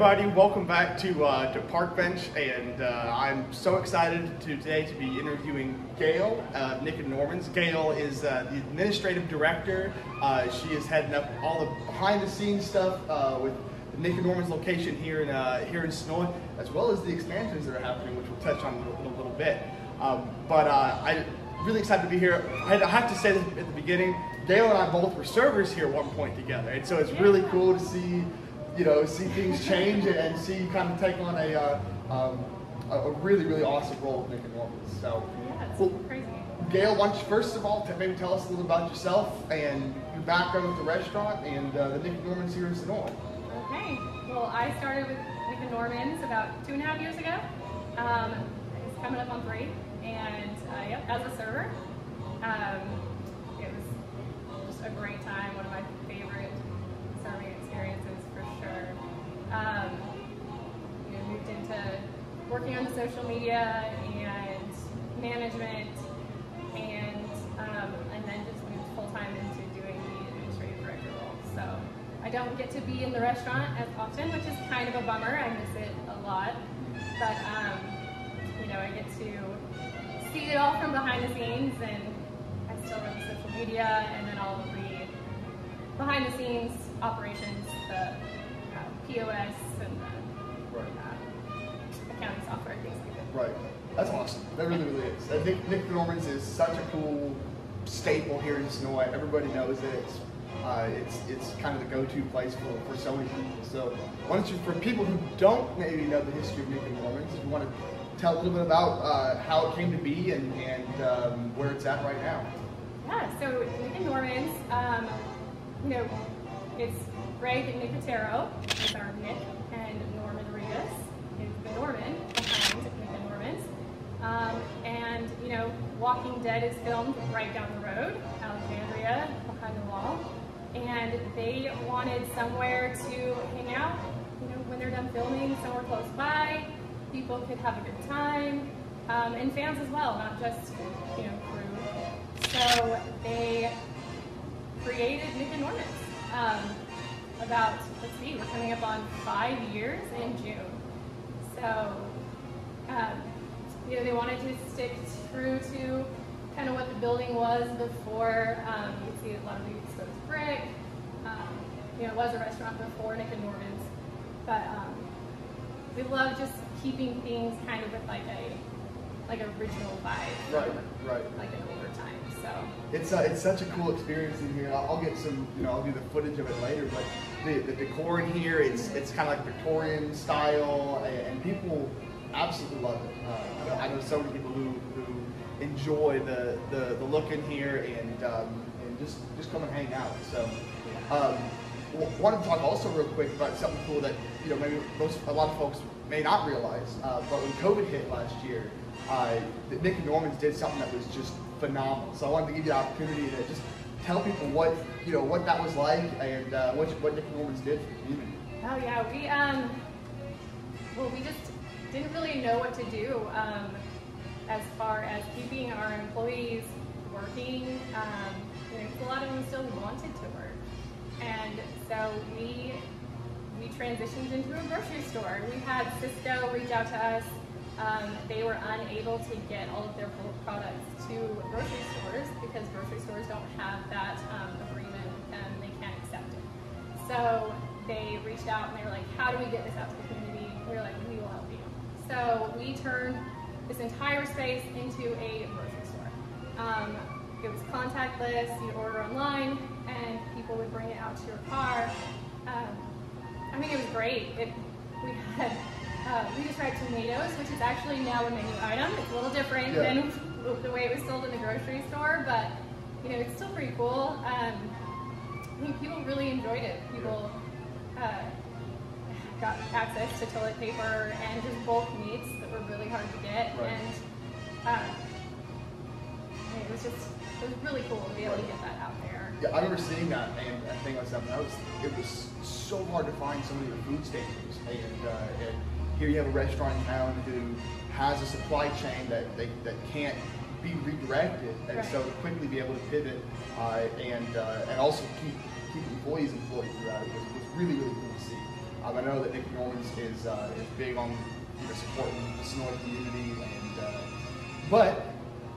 Everybody, welcome back to uh, to Park Bench, and uh, I'm so excited to, today to be interviewing Gail, uh, Nic and Norman's. Gail is uh, the administrative director. Uh, she is heading up all the behind the scenes stuff uh, with the Nic and Norman's location here in uh, here in Senoia, as well as the expansions that are happening, which we'll touch on in a, in a little bit. Um, but I'm really excited to be here. I have to say this at the beginning, Gail and I both were servers here at one point together, and so it's really cool to see you know, see things change and see you kind of take on a, uh, um, a really, really awesome role with Nic and Norman. So, yeah, it's well, crazy. Gail, why don't you first of all maybe tell us a little about yourself and your background with the restaurant and uh, the Nic and Norman's here in Senoia. Okay. Well, I started with Nic and Norman's about two and a half years ago. Um, it's coming up on three, and uh, yep, as a server. Um, it was just a great time. One of social media and management, and um, and then just moved full time into doing the administrative director role. So I don't get to be in the restaurant as often, which is kind of a bummer. I miss it a lot, but um, you know I get to see it all from behind the scenes, and I still run the social media and then all of the behind the scenes operations, the POS and the right. Accounting software, things like that. Right. That's awesome. That really, really is. I think Nic Norman's is such a cool staple here in Senoia. Everybody knows it. It's uh, it's it's kind of the go-to place for, for so many people. So why don't you, for people who don't maybe know the history of Nic and Norman's, if you want to tell a little bit about uh, how it came to be and, and um, where it's at right now. Yeah, so Nic and Norman's, um, you know, it's Greg Nicotero is our Nic, and Norman Reedus is the Norman behind Norman's. Um, and, you know, Walking Dead is filmed right down the road, Alexandria, behind the wall. And they wanted somewhere to hang out, you know, when they're done filming, somewhere close by. People could have a good time, um, and fans as well, not just, you know, crew. So they created Nic and Norman's. Um, about, let's see, we're coming up on five years in June. So, um, you know, they wanted to stick true to kind of what the building was before. Um, you can see a lot of the exposed brick. Um, you know, it was a restaurant before Nic and Norman's. But um, we love just keeping things kind of with like a like original vibe. Right, right. Like an older time. So it's uh, it's such a cool experience in here. I'll, I'll, get some, you know, I'll do the footage of it later. But the, the decor in here, it's it's kind of like Victorian style, and, people absolutely love it. Uh, I, know, I, know, so many people who, who enjoy the, the, the look in here and um, and just just come and hang out. So. Um, wanted to talk also real quick about something cool that you know maybe most a lot of folks may not realize. Uh, but when COVID hit last year, uh, Nic and Norman's did something that was just phenomenal. So I wanted to give you the opportunity to just tell people what you know what that was like and uh, what what Nic and did for the community. Oh yeah, we um, well we just didn't really know what to do um, as far as keeping our employees working. Um, you know, a lot of them still wanted to work, and so we we transitioned into a grocery store. We had Sysco reach out to us um, they were unable to get all of their products to grocery stores because grocery stores don't have that um, agreement and they can't accept it. So they reached out and they were like, how do we get this out to the community? We were like, we will help you. So we turned this entire space into a grocery store. Um, it was contactless, you'd order online, and people would bring it out to your car. Um, I mean, it was great. It, we had uh, we just tried tomatoes, which is actually now a menu item. It's a little different yeah. than the way it was sold in the grocery store, but you know, it's still pretty cool. Um, I mean, people really enjoyed it. People uh, got access to toilet paper and just bulk meats that were really hard to get, right. and uh, it was just it was really cool to be able right. to get that out there. Yeah, I remember seeing that and I think myself, that was it was so hard to find some of your food staples, and, uh, and here you have a restaurant in town who has a supply chain that they, that can't be redirected, and right. so to quickly be able to pivot uh, and uh, and also keep keep employees employed throughout it was, was really really cool to see. Um, I know that Nic Norman's is uh, is big on you know, supporting the Senoia community, and uh, but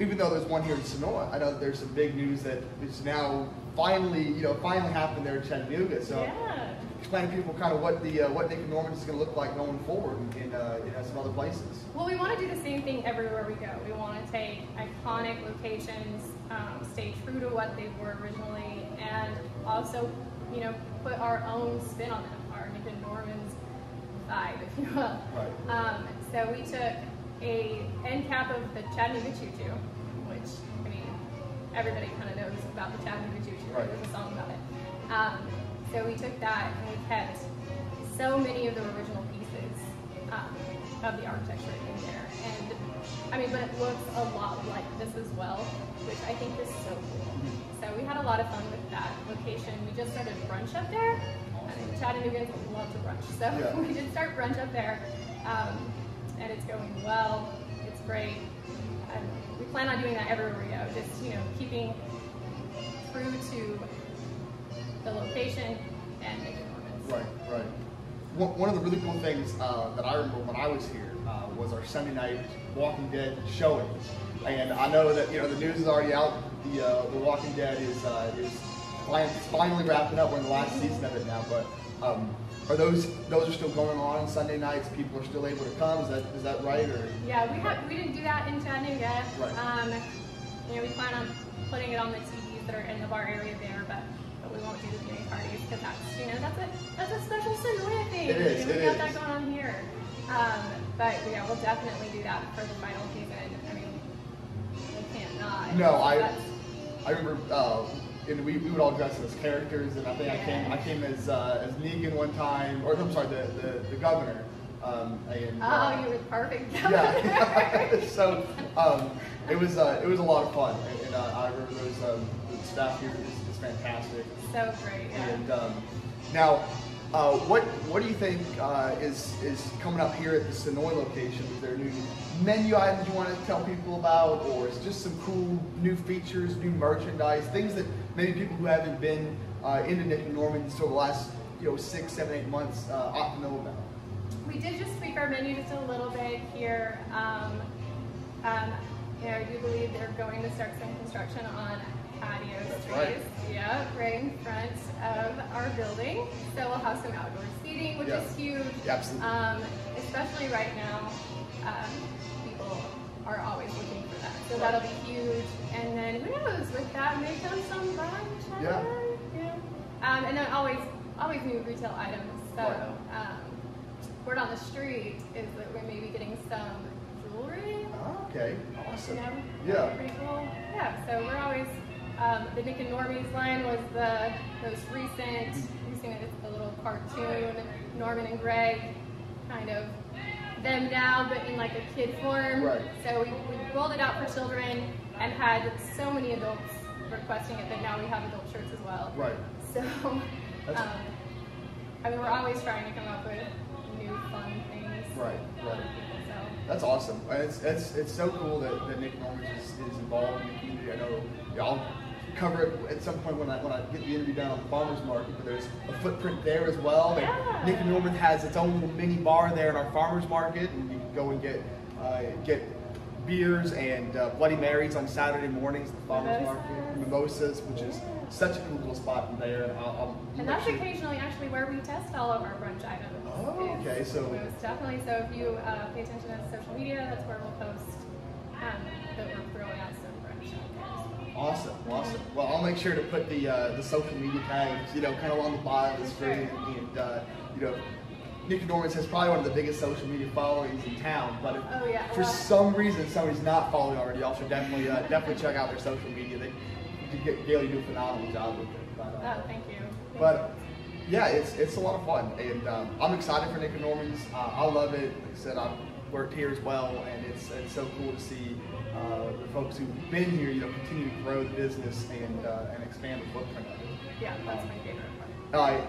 even though there's one here in Senoia, I know that there's some big news that is now finally you know finally happened there in Chattanooga. So Yeah. Explain to people kind of what the uh, what Nic and Norman is going to look like going forward in, in, uh, in some other places. Well, we want to do the same thing everywhere we go. We want to take iconic locations, um, stay true to what they were originally, and also, you know, put our own spin on them, our Nic and Norman's vibe, if you will. Right. Um, so we took a end cap of the Chattanooga Choo Choo, which I mean, everybody kind of knows about the Chattanooga Choo Choo. Right. There's a song about it. Um, so we took that and we kept so many of the original pieces um, of the architecture in there. And I mean, but it looks a lot like this as well, which I think is so cool. So we had a lot of fun with that location. We just started brunch up there. I mean, Chattanooga's love to brunch, so Yeah. we did start brunch up there, um, and it's going well. It's great. And we plan on doing that everywhere we go. Just you know, keeping true to the location and. Right, right. One, one of the really cool things uh, that I remember when I was here uh, was our Sunday night Walking Dead showing, and I know that you know the news is already out. The uh, the Walking Dead is uh, is fin- finally wrapping up. We're in the last season of it now, but um, are those those are still going on on Sunday nights? People are still able to come. Is that is that right? Or Yeah, we have we didn't do that in Chattanooga. Right. Um, you know, we plan on putting it on the TVs that are in the bar area there, but, but we won't do the viewing parties because that's you know that's a that's a special Senoia thing. It is, You know, we got that going on here. Um, but yeah, we'll definitely do that for the final season. I mean, we can't not. No, I- I remember, uh, and we, we would all dress as characters, and I think I came I came as uh, as Negan one time, or I'm sorry, the the, the governor. Um, and, Oh, uh, you were perfect. yeah. so um, it was uh, it was a lot of fun, and, and uh, I remember those um, the staff here is, is fantastic. so great. Yeah. And um, now, uh, what what do you think uh, is is coming up here at the Senoia location? Is there new menu items you want to tell people about, or is it just some cool new features, new merchandise, things that maybe people who haven't been uh, into Nic and Norman over the last you know six, seven, eight months uh, ought to know about? We did just tweak our menu just a little bit here. Um, um, you know, I do believe they're going to start some construction on patio space. right. Yeah, right in front of our building. So we'll have some outdoor seating, which Yeah. is huge. Absolutely. Um, especially right now, um, people are always looking for that. So that'll be huge. And then who knows, with that may come some brunch. Yeah. Yeah. Um, and then always, always new retail items. So, Right. Word on the street is that we may be getting some jewelry. Oh, okay, awesome. You know, Yeah. pretty cool. Yeah, so we're always um, the Nic and Normie's line was the most recent. You've seen it, it's a little cartoon. Norman and Greg, kind of them now, but in like a kid form. Right. So we, we rolled it out for children and had so many adults requesting it that now we have adult shirts as well. Right. So, um, I mean, we're always trying to come up with new fun things. Right, right. so. That's awesome. And It's, it's, it's so cool that, that Nic Norman is, is involved in the community. I know y'all cover it at some point when I, when I get the interview done on the farmer's market, but there's a footprint there as well. Yeah. Nic Norman has its own little mini bar there in our farmer's market, and you can go and get uh, get beers and uh, Bloody Marys on Saturday mornings at the farmer's market, mimosas, which is such a cool little spot in there. And I'll, I'll And that's sure- occasionally actually where we test all of our brunch items. Oh, okay, so- most definitely. So if you uh, pay attention to social media, that's where we'll post um, that we're throwing out some brunch there. Awesome, awesome. Well, I'll make sure to put the uh, the social media tags, you know, kind of along the bottom of the screen, and uh, you know, Nic and Norman's has probably one of the biggest social media followings in town. But if Oh, yeah, for well- some reason somebody's not following already, y'all should definitely uh, definitely check out their social media. They, Gail, you do a phenomenal job with it. But, uh, Oh, thank you. Thank but yeah, it's it's a lot of fun, and um, I'm excited for Nic and Norman's. Uh, I love it. Like I said, I've worked here as well, and it's it's so cool to see uh, the folks who've been here, you know, continue to grow the business and uh, and expand the footprint of it. Yeah, that's my favorite part. Uh,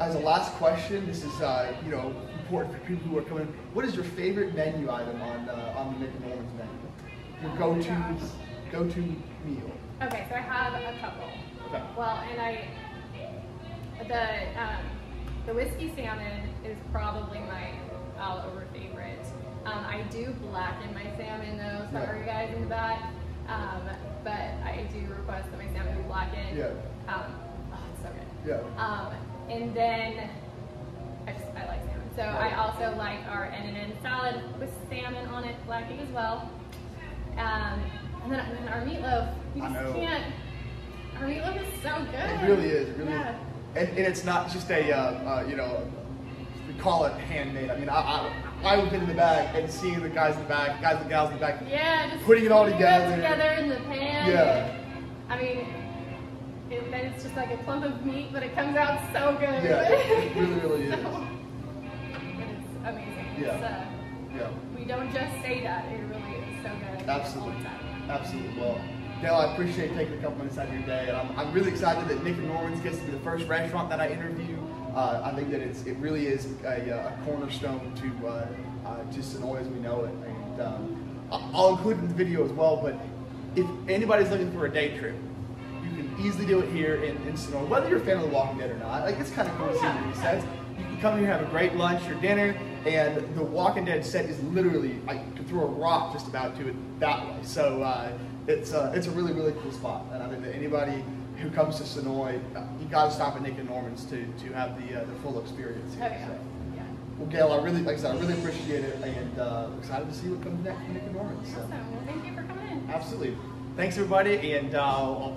as a last question, this is uh, you know important for people who are coming. What is your favorite menu item on uh, on the Norman's menu? Your go-to go-to meal. Okay, so I have a couple. Okay. Well, and I, the, um, the whiskey salmon is probably my all over favorite. Um, I do blacken my salmon though. Sorry guys in the back, um, but I do request that my salmon be blackened. Yeah. Um, oh, it's so good. Yeah. Um, and then I just I like salmon. So I also like our N&N salad with salmon on it, blackened as well. Um, and then, and then our meatloaf. You I just know. can't. Our meatloaf is so good. It really is. It really yeah. is. And, and it's not just a, uh, uh, you know, we call it handmade. I mean, I, I, I would get in the back and seeing the guys in the back, guys and gals in the back. Yeah, just Putting it all together. together in the pan. Yeah. I mean, it, then it's just like a clump of meat, but it comes out so good. Yeah, it really, really is. So, it's amazing. Yeah. It's, uh, Yeah. we don't just say that; it really is so good. Absolutely. All the time. Absolutely. Well, Dale, I appreciate taking a couple minutes out of your day. And I'm, I'm really excited that Nic and Norman's gets to be the first restaurant that I interview. Uh, I think that it's, it really is a, uh, a cornerstone to, uh, uh, to Senoia as we know it. And um, I- I'll include it in the video as well, but if anybody's looking for a day trip, easily do it here in, in Senoia, whether you're a fan of The Walking Dead or not. Like, it's kind of cool to see the sets. You can come here, have a great lunch or dinner, and The Walking Dead set is literally, I could throw a rock just about to it that way. So uh, it's, uh, it's a really, really cool spot. And I think that anybody who comes to Senoia, uh, you got to stop at Nic and Norman's to, to have the, uh, the full experience Oh here. yeah. So, well, Gail, I really, like I said, I really appreciate it, and uh, excited to see what comes next from Nic and Norman's. So. Awesome. Well, thank you for coming in. Absolutely. Thanks, everybody, and uh, I'll